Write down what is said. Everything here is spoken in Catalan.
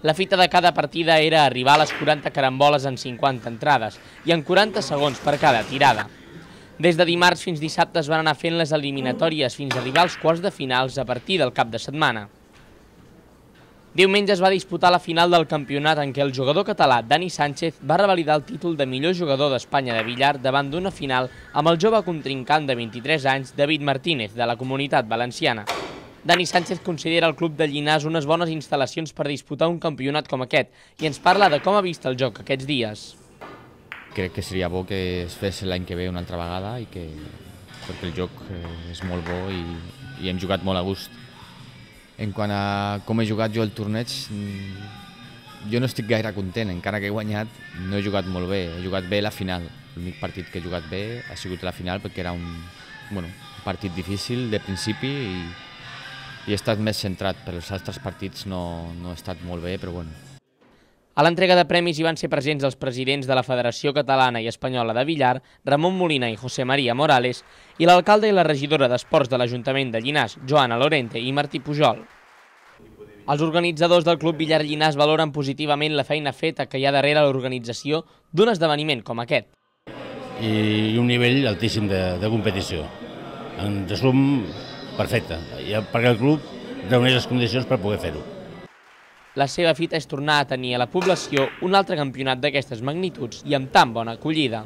La fita de cada partida era arribar a les 40 caramboles en 50 entrades i en 40 segons per cada tirada. Des de dimarts fins dissabte es van anar fent les eliminatòries fins a arribar als quarts de finals a partir del cap de setmana. Diumenge es va disputar la final del campionat en què el jugador català Dani Sánchez va revalidar el títol de millor jugador d'Espanya de billar davant d'una final amb el jove contrincant de 23 anys David Martínez, de la Comunitat Valenciana. Dani Sánchez considera el club de Llinàs unes bones instal·lacions per disputar un campionat com aquest i ens parla de com ha vist el joc aquests dies. Crec que seria bo que es fes l'any que ve una altra vegada i que perquè el joc eh, és molt bo i, i hem jugat molt a gust. En quant a com he jugat jo el torneig, mm, jo no estic gaire content, encara que he guanyat, no he jugat molt bé, he jugat bé la final. L'únic partit que he jugat bé ha sigut la final perquè era un, bueno, un partit difícil de principi i, i he estat més centrat, però els altres partits no, no he estat molt bé, però bueno, a l'entrega de premis hi van ser presents els presidents de la Federació Catalana i Espanyola de Villar, Ramon Molina i José María Morales, i l'alcalde i la regidora d'Esports de l'Ajuntament de Llinàs, Joana Lorente i Martí Pujol. Els organitzadors del Club Villar Llinàs valoren positivament la feina feta que hi ha darrere l'organització d'un esdeveniment com aquest. I un nivell altíssim de, de competició. En resum, perfecte, perquè el club reuneix les condicions per poder fer-ho. La seva fita és tornar a tenir a la població un altre campionat d'aquestes magnituds i amb tan bona acollida.